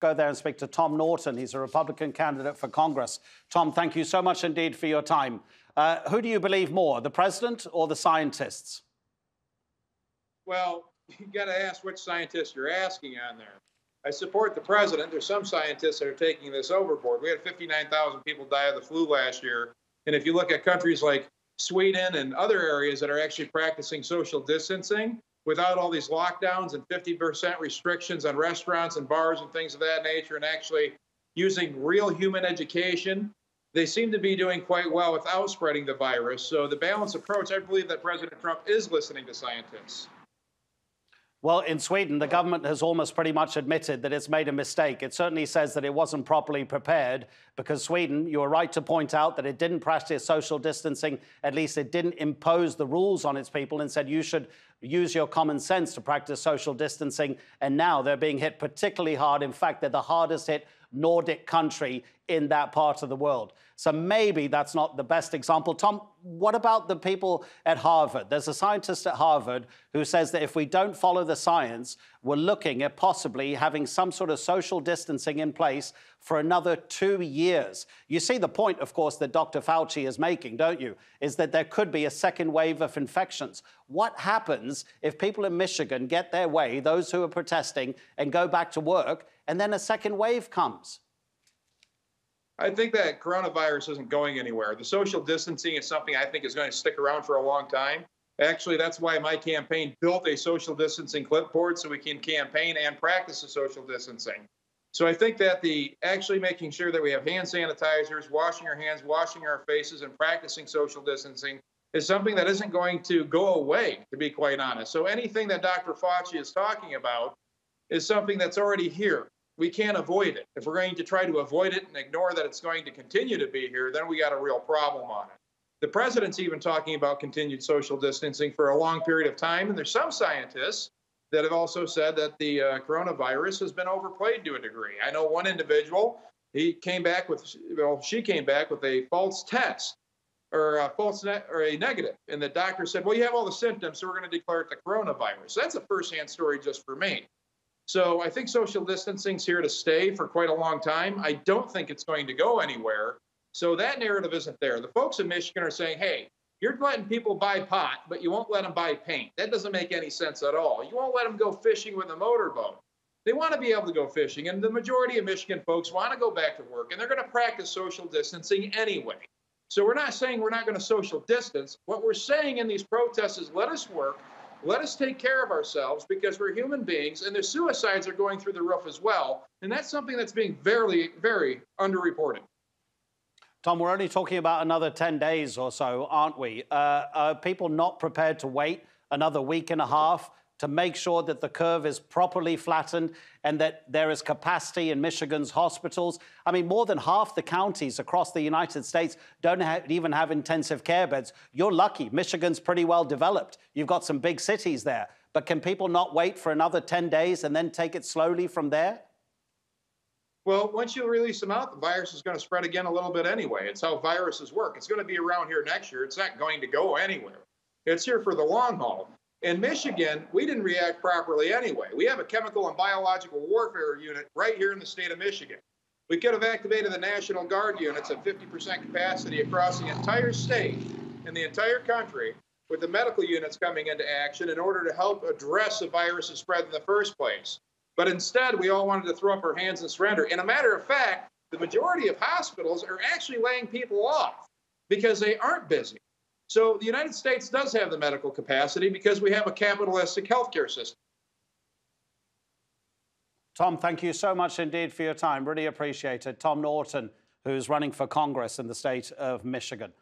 Go there and speak to Tom Norton. He's a Republican candidate for Congress. Tom, thank you so much indeed for your time. Uh, who do you believe more, the president or the scientists? Well, you got to ask which scientists you're asking on there. I support the president. There's some scientists that are taking this overboard. We had 59,000 people die of the flu last year. And if you look at countries like Sweden and other areas that are actually practicing social distancing without all these lockdowns and 50% restrictions on restaurants and bars and things of that nature, and actually using real human education, they seem to be doing quite well without spreading the virus. So, the balanced approach, I believe that President Trump is listening to scientists. Well, in Sweden, the government has almost pretty much admitted that it's made a mistake. It certainly says that it wasn't properly prepared because Sweden, you are right to point out that it didn't practice social distancing. At least it didn't impose the rules on its people and said you should use your common sense to practice social distancing. And now they're being hit particularly hard. In fact, they're the hardest hit Nordic country in that part of the world. So maybe that's not the best example. Tom, what about the people at Harvard? There's a scientist at Harvard who says that if we don't follow the science, we're looking at possibly having some sort of social distancing in place for another two years. You see the point, of course, that Dr. Fauci is making, don't you? Is that there could be a second wave of infections. What happens if people in Michigan get their way, those who are protesting, and go back to work, and then a second wave comes? I think that coronavirus isn't going anywhere. The social distancing is something I think is going to stick around for a long time. Actually, that's why my campaign built a social distancing clipboard so we can campaign and practice the social distancing. So I think that the actually making sure that we have hand sanitizers, washing our hands, washing our faces, and practicing social distancing is something that isn't going to go away, to be quite honest. So anything that Dr. Fauci is talking about is something that's already here we can't avoid it. If we're going to try to avoid it and ignore that it's going to continue to be here, then we got a real problem on it. The president's even talking about continued social distancing for a long period of time, and there's some scientists that have also said that the uh, coronavirus has been overplayed to a degree. I know one individual, he came back with, well, she came back with a false test or a false ne- or a negative, and the doctor said, "Well, you have all the symptoms, so we're going to declare it the coronavirus." That's a firsthand story just for me. So I think social distancing's here to stay for quite a long time. I don't think it's going to go anywhere. So that narrative isn't there. The folks in Michigan are saying, hey, you're letting people buy pot, but you won't let them buy paint. That doesn't make any sense at all. You won't let them go fishing with a motorboat. They want to be able to go fishing, and the majority of Michigan folks want to go back to work, and they're going to practice social distancing anyway. So we're not saying we're not going to social distance. What we're saying in these protests is let us work, let us take care of ourselves because we're human beings and the suicides are going through the roof as well. And that's something that's being very, very underreported. Tom, we're only talking about another 10 days or so, aren't we? Uh, are people not prepared to wait another week and a half to make sure that the curve is properly flattened and that there is capacity in Michigan's hospitals. I mean, more than half the counties across the United States don't even have intensive care beds. You're lucky. Michigan's pretty well developed. You've got some big cities there. But can people not wait for another 10 days and then take it slowly from there? Well, once you release them out, the virus is going to spread again a little bit anyway. It's how viruses work. It's going to be around here next year. It's not going to go anywhere. It's here for the long haul. In Michigan, we didn't react properly anyway. We have a chemical and biological warfare unit right here in the state of Michigan. We could have activated the National Guard units at 50% capacity across the entire state and the entire country with the medical units coming into action in order to help address the virus's spread in the first place. But instead, we all wanted to throw up our hands and surrender. And a matter of fact, the majority of hospitals are actually laying people off because they aren't busy. So the United States does have the medical capacity because we have a capitalistic healthcare system. Tom, thank you so much indeed for your time. Really appreciate it. Tom Norton, who's running for Congress in the state of Michigan.